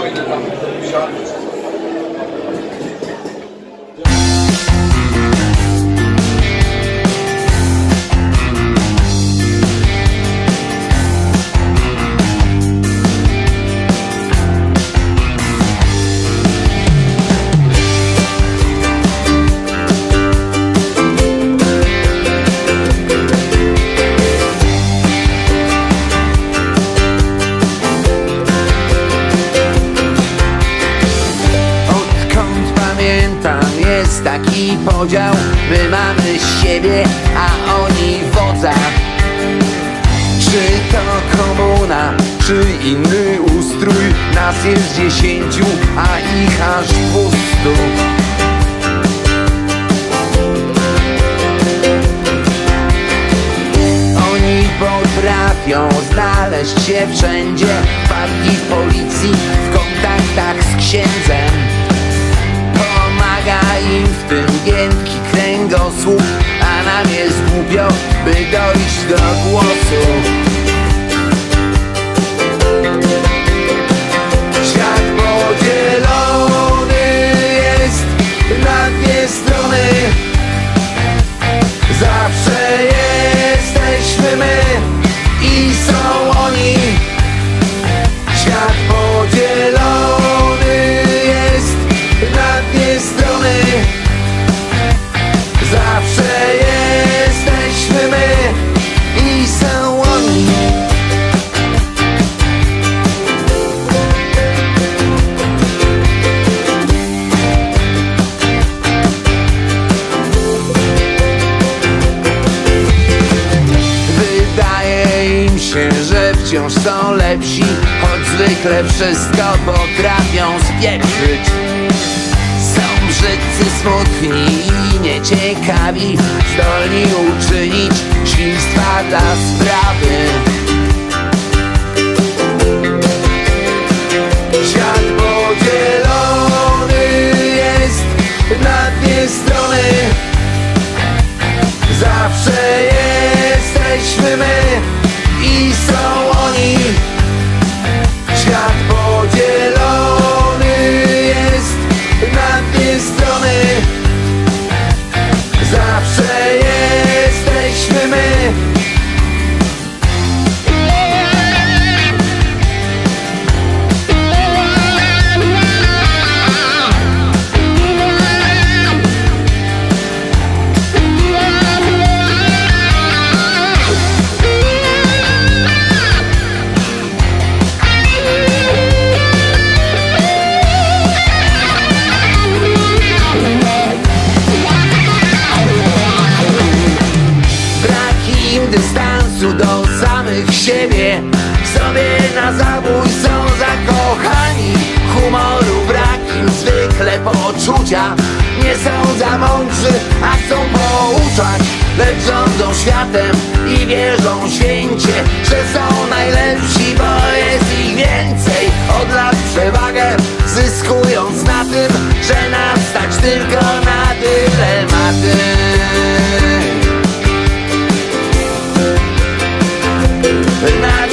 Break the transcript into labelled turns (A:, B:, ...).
A: oynadan şarkıcı My mamy siebie, a oni wodza. Czy to komuna, czy inny ustrój? Nas jest dziesięciu, a ich aż dwustu. Oni potrafią znaleźć się wszędzie Walki w policji, w kontaktach z księdzem. Pomaga im w tym giętki kręgosłup A nam jest głupio, by dojść do głosu wciąż są lepsi Choć zwykle wszystko potrafią spieprzyć. Są brzydcy, smutni i nieciekawi Zdolni uczynić świństwa dla sprawy. Świat podzielony jest na dwie strony. Zawsze jesteśmy my i są oni siebie. Sobie na zabój są zakochani. Humoru brak im zwykle poczucia. Nie są za mądrzy, a chcą pouczać. Lecz rządzą światem i wierzą święcie Że są najlepsi, bo na